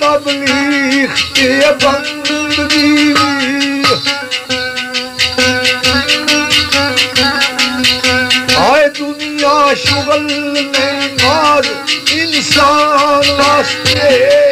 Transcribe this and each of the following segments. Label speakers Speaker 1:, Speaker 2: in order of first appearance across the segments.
Speaker 1: تبلیغ کے بندگی۔ آئے دنیا شغل میں مار انسان راستے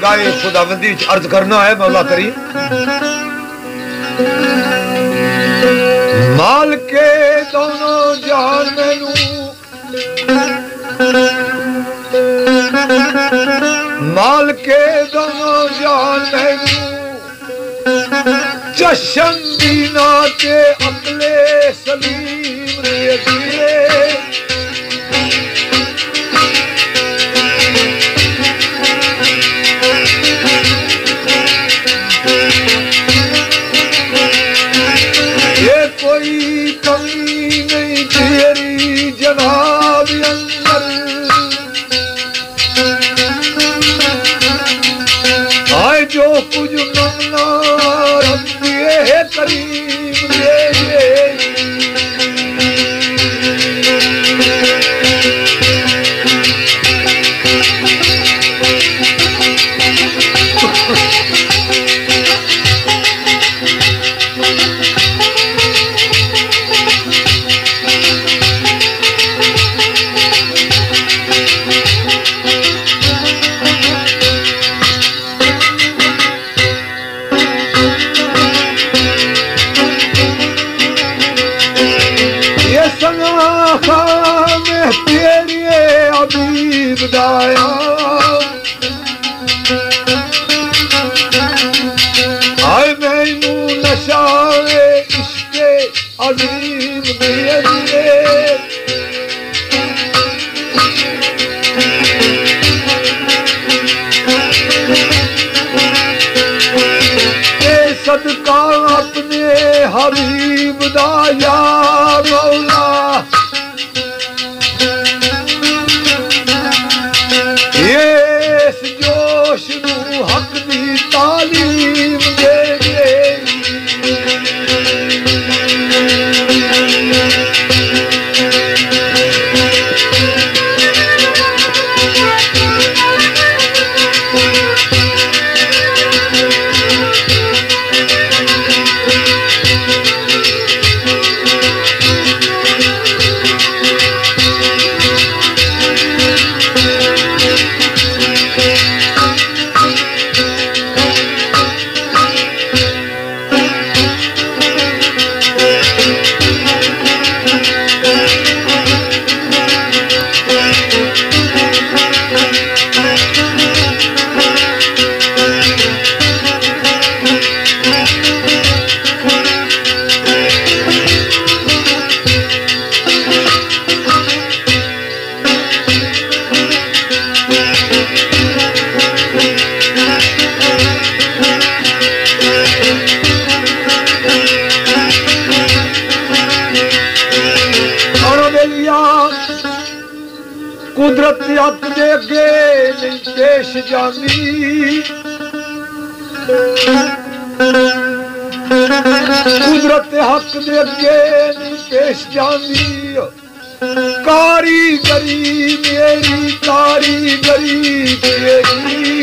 Speaker 1: شاعر بار گائے خدا بندی عرض کرنا ہے، مولا کریم۔ مال کے دونوں جہان مینو مال کے دونوں جہان مینو چشم دینا کے اقلے سلیم آئے جو کچھ ਅਜੀਬ ਮੇਰੇ ਜੀਵੇ ਤੇ ਸਦਕਾ ਆਪਣੇ ਹਰੀਬ ਦਾ ਯਾਰ ਮੌਲਾ। قدرت حق دے اگے نہیں پیش جاندی۔ کاری گری میری کاری گری تیری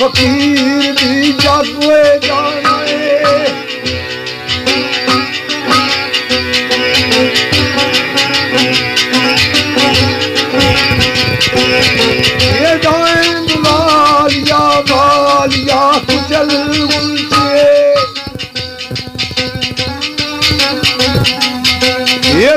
Speaker 1: فقیر بھی جاگوے جانا ہے یہ جائیں کچل گلچے یہ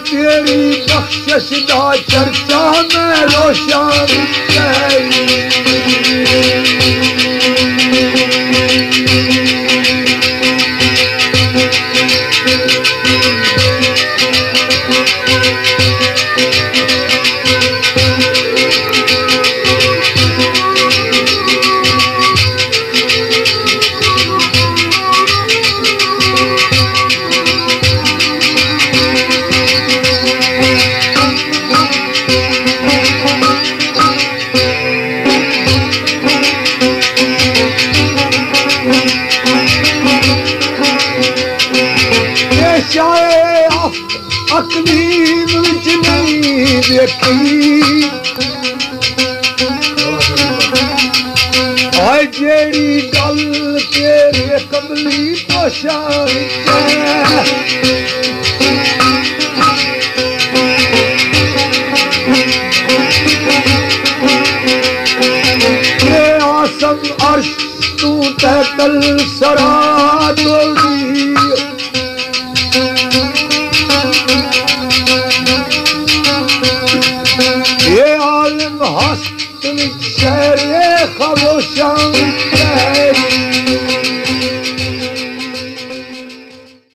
Speaker 1: آئے تیری بخشش دا چرچا میں al sará.